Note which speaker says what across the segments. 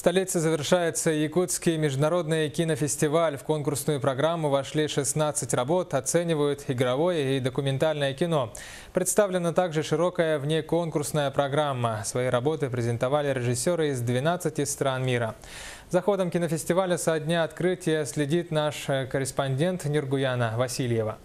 Speaker 1: столице завершается Якутский международный кинофестиваль. В конкурсную программу вошли 16 работ, оценивают игровое и документальное кино. Представлена также широкая внеконкурсная программа. Свои работы презентовали режиссеры из 12 стран мира. За ходом кинофестиваля со дня открытия следит наш корреспондент Ниргуяна Васильева.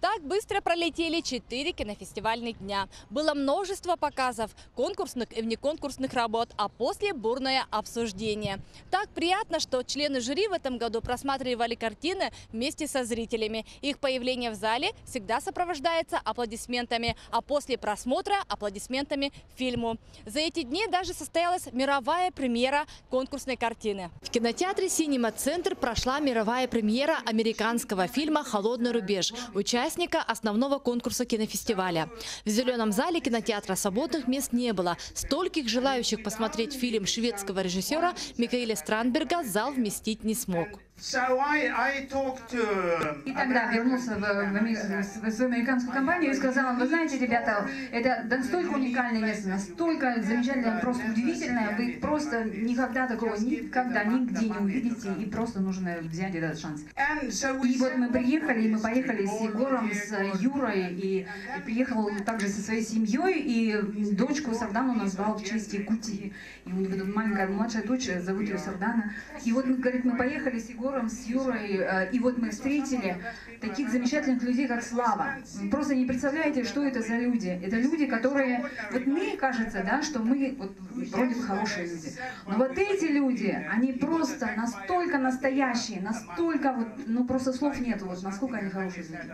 Speaker 2: Так быстро пролетели четыре кинофестивальных дня. Было множество показов, конкурсных и внеконкурсных работ, а после бурное обсуждение. Так приятно, что члены жюри в этом году просматривали картины вместе со зрителями. Их появление в зале всегда сопровождается аплодисментами, а после просмотра аплодисментами фильму. За эти дни даже состоялась мировая премьера конкурсной картины. В кинотеатре «Синема Центр» прошла мировая премьера американского фильма «Холодный рубеж». Участие участника основного конкурса кинофестиваля. В зеленом зале кинотеатра свободных мест не было. Стольких желающих посмотреть фильм шведского режиссера Микаэля Странберга зал вместить не смог.
Speaker 3: И тогда вернулся в, в, в свою американскую компанию и сказал, вы знаете, ребята, это настолько уникальное место, настолько замечательное, просто удивительное, вы просто никогда такого никогда нигде не увидите, и просто нужно взять этот шанс. И вот мы приехали, и мы поехали с Егором, с Юрой, и, приехал также со своей семьей, и дочку Сардану назвал в честь Якутии. И у него маленькая младшая дочь, зовут ее Сардана. И вот, говорит, мы поехали с Егором, Егором, с Юрой, э, и вот мы встретили таких замечательных людей, как Слава. Просто не представляете, что это за люди. Это люди, которые, вот мне кажется, да, что мы вот, вроде бы хорошие люди. Но вот эти люди, они просто настолько настоящие, настолько вот, ну просто слов нет, вот насколько они хорошие люди.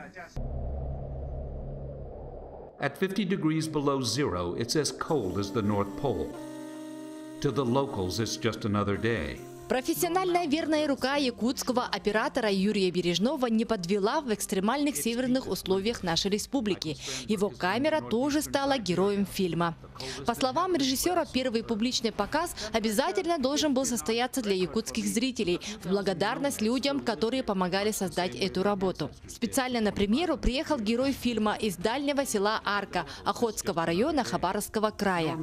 Speaker 4: At 50 degrees below zero, it's as cold as the North Pole. To the locals, it's just another day.
Speaker 2: Профессиональная верная рука якутского оператора Юрия Бережного не подвела в экстремальных северных условиях нашей республики. Его камера тоже стала героем фильма. По словам режиссера, первый публичный показ обязательно должен был состояться для якутских зрителей в благодарность людям, которые помогали создать эту работу. Специально на премьеру приехал герой фильма из дальнего села Арка Охотского района Хабаровского края.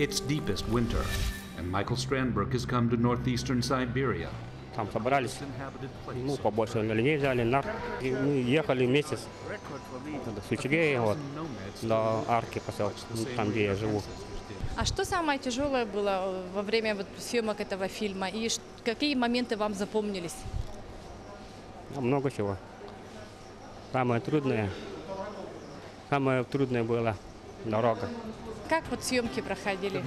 Speaker 4: Its deepest winter, and Michael Strandberg has come to northeastern Siberia.
Speaker 5: Там собрались, ну, побольше людей взяли, на, и мы ехали вместе с, с Учегея, вот, до арки поселка, там, где я живу.
Speaker 2: А что самое тяжелое было во время вот съемок этого фильма? И какие моменты вам запомнились?
Speaker 5: Много чего. Самое трудное, самое трудное было дорога.
Speaker 2: Как вот съемки проходили?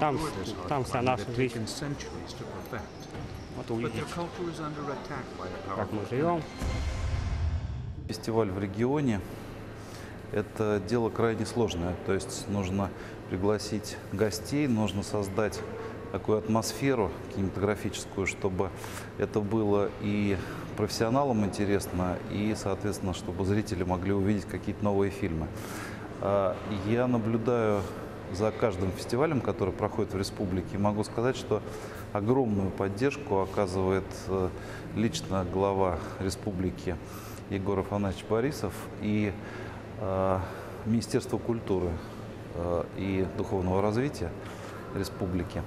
Speaker 5: Там, там вся наша жизнь. Вот увидите, как мы живем.
Speaker 6: Фестиваль в регионе – это дело крайне сложное. То есть нужно пригласить гостей, нужно создать такую атмосферу кинематографическую, чтобы это было и профессионалам интересно, и, соответственно, чтобы зрители могли увидеть какие-то новые фильмы. А, я наблюдаю за каждым фестивалем, который проходит в республике, и могу сказать, что огромную поддержку оказывает э, лично глава республики Егор Афанасьевич Борисов и э, Министерство культуры э, и духовного развития республики.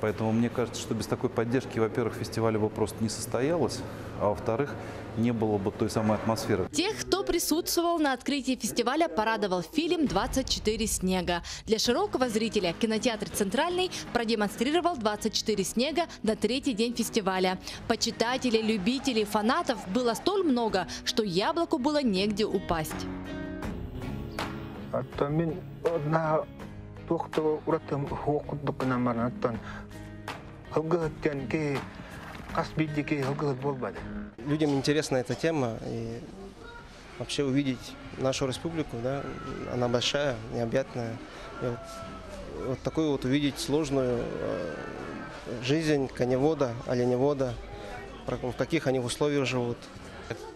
Speaker 6: Поэтому мне кажется, что без такой поддержки, во-первых, фестиваль бы просто не состоялось, а во-вторых, не было бы той самой атмосферы.
Speaker 2: Тех, кто присутствовал на открытии фестиваля, порадовал фильм «24 снега». Для широкого зрителя кинотеатр «Центральный» продемонстрировал «24 снега» на третий день фестиваля. Почитателей, любителей, фанатов было столь много, что яблоку было негде упасть.
Speaker 7: Туохто ураттам хуоккуддуккунан барнаттан хылгыттан ки касбиддики хылгыт болбады.
Speaker 8: Людям интересна эта тема и вообще увидеть нашу республику, да, она большая, необъятная. И вот, вот такую вот увидеть сложную э, жизнь коневода, оленевода, в каких они условиях живут.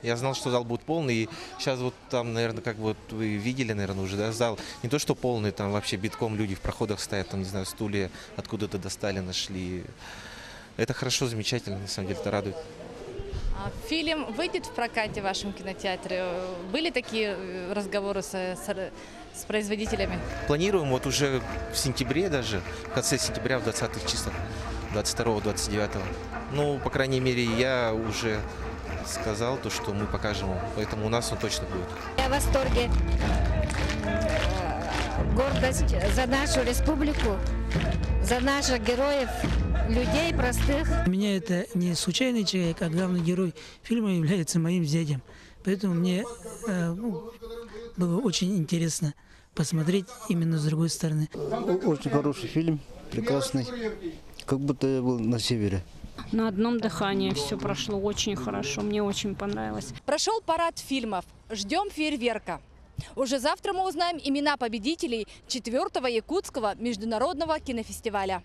Speaker 9: Я знал, что зал будет полный, и сейчас вот там, наверное, как вот вы видели, наверное, уже, да, зал не то, что полный, там вообще битком люди в проходах стоят, там, не знаю, стулья откуда-то достали, нашли. Это хорошо, замечательно, на самом деле, это радует.
Speaker 2: А Фильм выйдет в прокате в вашем кинотеатре? Были такие э, разговоры с, с, с производителями?
Speaker 9: Планируем вот уже в сентябре даже, в конце сентября, в 20-х числах, 22-29. Ну, по крайней мере, я уже сказал то, что мы покажем его, поэтому у нас он точно будет.
Speaker 10: Я в восторге. Э, Гордость за нашу республику, за наших героев, людей простых.
Speaker 11: Для меня это не случайный человек, а главный герой фильма является моим зятем. Поэтому мне э, ну, было очень интересно посмотреть именно с другой стороны.
Speaker 12: Очень хороший фильм, прекрасный. Как будто я был на севере.
Speaker 13: На одном дыхании все прошло очень хорошо, мне очень понравилось.
Speaker 2: Прошел парад фильмов. Ждем фейерверка. Уже завтра мы узнаем имена победителей четвертого Якутского международного кинофестиваля.